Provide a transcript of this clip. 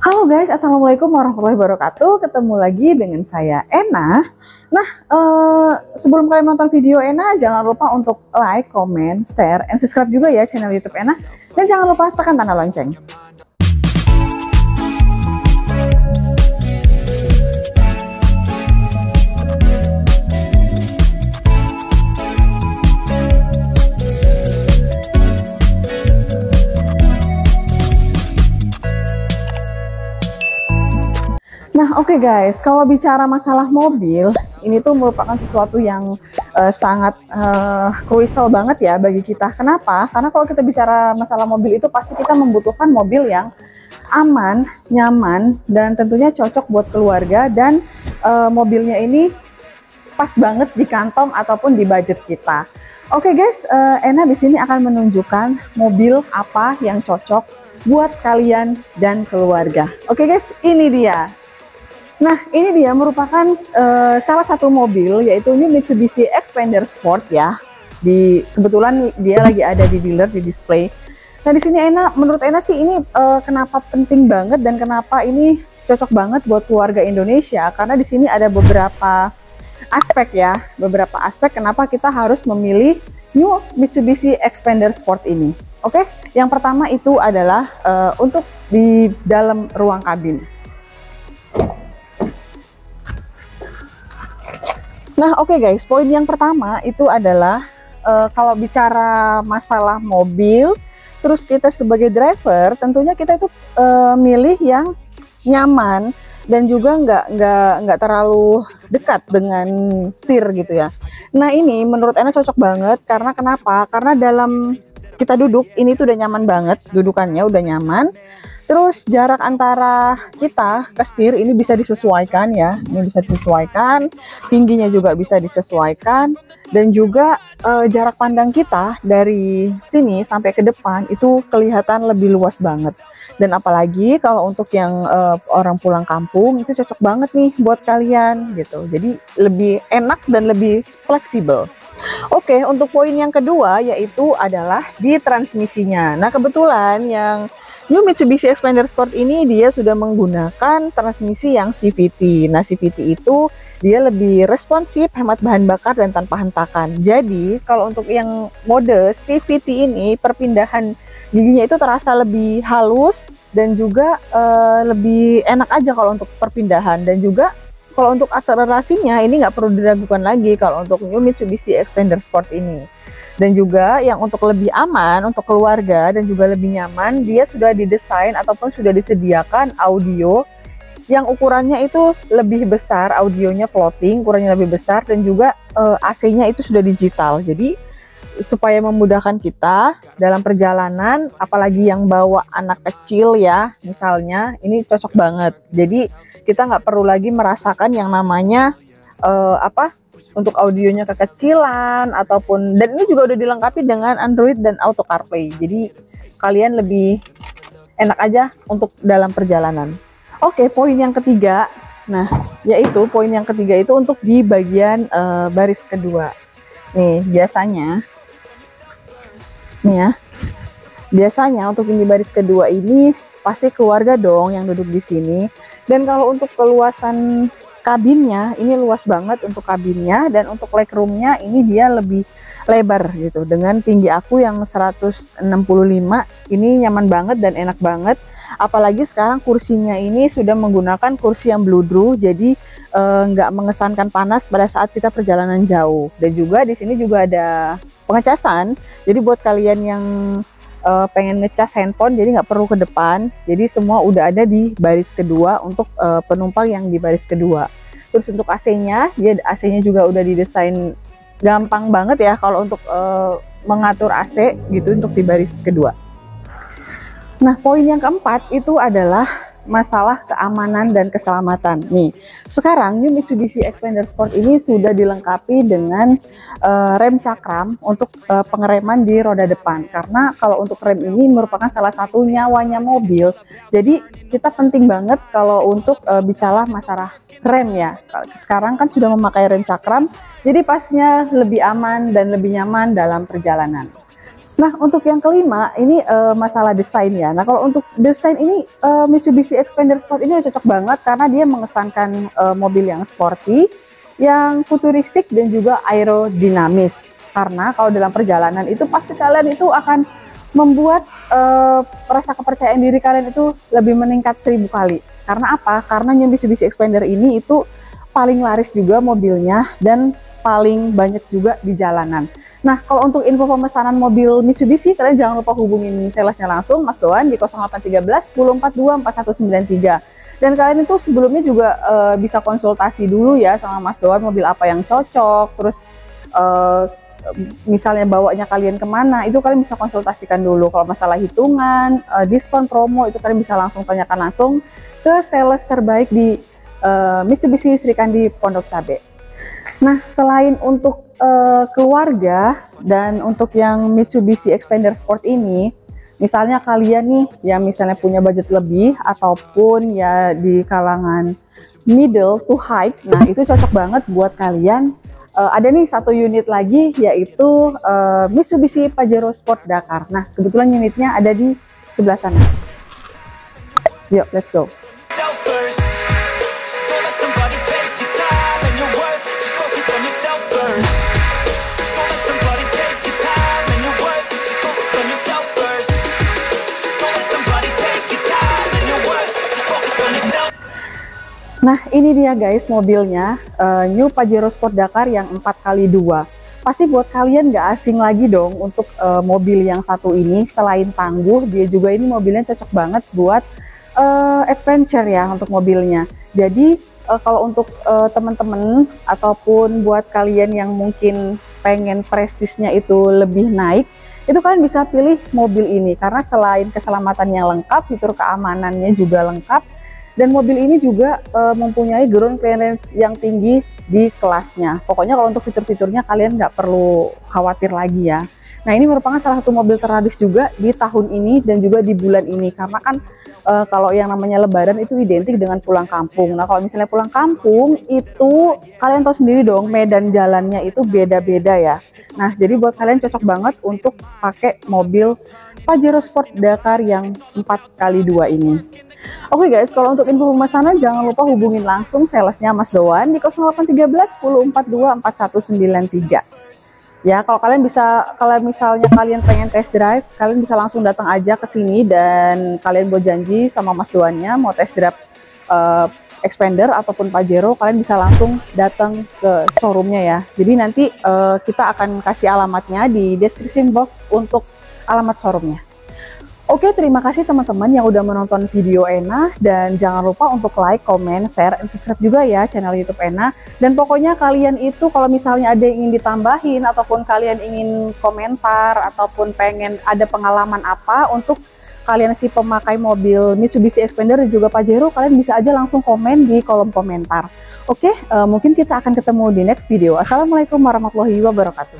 Halo guys, Assalamualaikum warahmatullahi wabarakatuh. Ketemu lagi dengan saya Ena. Nah, eh, sebelum kalian nonton video Ena, jangan lupa untuk like, comment, share, and subscribe juga ya channel YouTube Ena. Dan jangan lupa tekan tanda lonceng. Nah, oke guys, kalau bicara masalah mobil, ini tuh merupakan sesuatu yang uh, sangat uh, banget ya bagi kita. Kenapa? Karena kalau kita bicara masalah mobil itu pasti kita membutuhkan mobil yang aman, nyaman, dan tentunya cocok buat keluarga dan uh, mobilnya ini pas banget di kantong ataupun di budget kita. Oke guys, uh, Ena di sini akan menunjukkan mobil apa yang cocok buat kalian dan keluarga. Oke guys, ini dia Nah, ini dia merupakan uh, salah satu mobil yaitu ini Mitsubishi Xpander Sport ya. Di kebetulan dia lagi ada di dealer di display. Nah, di sini Ena menurut Ena sih ini uh, kenapa penting banget dan kenapa ini cocok banget buat keluarga Indonesia karena di sini ada beberapa aspek ya, beberapa aspek kenapa kita harus memilih new Mitsubishi Xpander Sport ini. Oke, okay? yang pertama itu adalah uh, untuk di dalam ruang kabin. Nah, oke okay guys, poin yang pertama itu adalah uh, kalau bicara masalah mobil, terus kita sebagai driver, tentunya kita itu uh, milih yang nyaman dan juga nggak nggak nggak terlalu dekat dengan setir gitu ya. Nah ini menurut Ena cocok banget karena kenapa? Karena dalam kita duduk ini tuh udah nyaman banget, dudukannya udah nyaman. Terus jarak antara kita ke setir ini bisa disesuaikan ya, ini bisa disesuaikan, tingginya juga bisa disesuaikan, dan juga e, jarak pandang kita dari sini sampai ke depan itu kelihatan lebih luas banget. Dan apalagi kalau untuk yang e, orang pulang kampung itu cocok banget nih buat kalian gitu. Jadi lebih enak dan lebih fleksibel. Oke, untuk poin yang kedua yaitu adalah di transmisinya. Nah, kebetulan yang New Mitsubishi Xpander Sport ini dia sudah menggunakan transmisi yang CVT. Nah, CVT itu dia lebih responsif, hemat bahan bakar dan tanpa hentakan. Jadi, kalau untuk yang mode CVT ini perpindahan giginya itu terasa lebih halus dan juga uh, lebih enak aja kalau untuk perpindahan dan juga kalau untuk akselerasinya ini nggak perlu diragukan lagi kalau untuk New Mitsubishi Xpander Sport ini dan juga yang untuk lebih aman untuk keluarga dan juga lebih nyaman dia sudah didesain ataupun sudah disediakan audio yang ukurannya itu lebih besar audionya floating ukurannya lebih besar dan juga uh, eh, AC-nya itu sudah digital. Jadi supaya memudahkan kita dalam perjalanan apalagi yang bawa anak kecil ya misalnya ini cocok banget. Jadi kita nggak perlu lagi merasakan yang namanya uh, apa untuk audionya kekecilan ataupun dan ini juga udah dilengkapi dengan Android dan Auto CarPlay. Jadi kalian lebih enak aja untuk dalam perjalanan. Oke, poin yang ketiga. Nah, yaitu poin yang ketiga itu untuk di bagian uh, baris kedua. Nih, biasanya nih ya. Biasanya untuk ini baris kedua ini pasti keluarga dong yang duduk di sini. Dan kalau untuk keluasan kabinnya ini luas banget untuk kabinnya dan untuk legroomnya ini dia lebih lebar gitu. Dengan tinggi aku yang 165 ini nyaman banget dan enak banget. Apalagi sekarang kursinya ini sudah menggunakan kursi yang bludru jadi eh, nggak eh, mengesankan panas pada saat kita perjalanan jauh. Dan juga di sini juga ada pengecasan. Jadi buat kalian yang uh, pengen ngecas handphone jadi nggak perlu ke depan. Jadi semua udah ada di baris kedua untuk uh, penumpang yang di baris kedua. Terus untuk AC-nya dia AC-nya juga udah didesain gampang banget ya kalau untuk uh, mengatur AC gitu untuk di baris kedua. Nah poin yang keempat itu adalah masalah keamanan dan keselamatan. Nih, sekarang new Mitsubishi Xpander Sport ini sudah dilengkapi dengan uh, rem cakram untuk uh, pengereman di roda depan. Karena kalau untuk rem ini merupakan salah satu nyawanya mobil. Jadi kita penting banget kalau untuk uh, bicara masalah rem ya. Sekarang kan sudah memakai rem cakram, jadi pasnya lebih aman dan lebih nyaman dalam perjalanan. Nah, untuk yang kelima ini uh, masalah desain ya. Nah, kalau untuk desain ini uh, Mitsubishi Xpander Sport ini cocok banget karena dia mengesankan uh, mobil yang sporty, yang futuristik dan juga aerodinamis. Karena kalau dalam perjalanan itu pasti kalian itu akan membuat uh, rasa kepercayaan diri kalian itu lebih meningkat seribu kali. Karena apa? Karena Mitsubishi Xpander ini itu paling laris juga mobilnya dan paling banyak juga di jalanan. Nah, kalau untuk info pemesanan mobil Mitsubishi, kalian jangan lupa hubungin salesnya langsung, Mas Doan, di 0813 1042 4193. Dan kalian itu sebelumnya juga uh, bisa konsultasi dulu ya sama Mas Doan, mobil apa yang cocok, terus uh, misalnya bawanya kalian ke mana, itu kalian bisa konsultasikan dulu. Kalau masalah hitungan, uh, diskon promo, itu kalian bisa langsung tanyakan langsung ke sales terbaik di uh, Mitsubishi Sri Kandi Pondok Cabe. Nah, selain untuk uh, keluarga dan untuk yang Mitsubishi Xpander Sport ini, misalnya kalian nih yang misalnya punya budget lebih ataupun ya di kalangan middle to high, nah itu cocok banget buat kalian. Uh, ada nih satu unit lagi yaitu uh, Mitsubishi Pajero Sport Dakar. Nah, kebetulan unitnya ada di sebelah sana. Yuk, let's go. Nah ini dia guys mobilnya uh, New Pajero Sport Dakar yang 4x2 Pasti buat kalian gak asing lagi dong untuk uh, mobil yang satu ini. Selain tangguh dia juga ini mobilnya cocok banget buat uh, adventure ya untuk mobilnya. Jadi uh, kalau untuk uh, teman-teman ataupun buat kalian yang mungkin pengen prestisnya itu lebih naik itu kalian bisa pilih mobil ini. Karena selain keselamatannya lengkap fitur keamanannya juga lengkap dan mobil ini juga uh, mempunyai ground clearance yang tinggi di kelasnya. Pokoknya kalau untuk fitur-fiturnya kalian nggak perlu khawatir lagi ya. Nah ini merupakan salah satu mobil terlaris juga di tahun ini dan juga di bulan ini karena kan e, kalau yang namanya lebaran itu identik dengan pulang kampung. Nah kalau misalnya pulang kampung itu kalian tahu sendiri dong medan jalannya itu beda-beda ya. Nah jadi buat kalian cocok banget untuk pakai mobil Pajero Sport Dakar yang 4x2 ini. Oke okay guys, kalau untuk info pemesanan jangan lupa hubungin langsung salesnya Mas Doan di 0813 1042 4193. Ya, kalau kalian bisa, kalau misalnya kalian pengen test drive, kalian bisa langsung datang aja ke sini dan kalian buat janji sama Mas Doannya mau test drive uh, Expander ataupun Pajero, kalian bisa langsung datang ke showroomnya ya. Jadi nanti uh, kita akan kasih alamatnya di description box untuk alamat showroomnya. Oke, terima kasih teman-teman yang udah menonton video Ena dan jangan lupa untuk like, comment, share, dan subscribe juga ya channel YouTube Ena. Dan pokoknya kalian itu kalau misalnya ada yang ingin ditambahin ataupun kalian ingin komentar ataupun pengen ada pengalaman apa untuk kalian si pemakai mobil Mitsubishi Xpander dan juga Pajero, kalian bisa aja langsung komen di kolom komentar. Oke, uh, mungkin kita akan ketemu di next video. Assalamualaikum warahmatullahi wabarakatuh.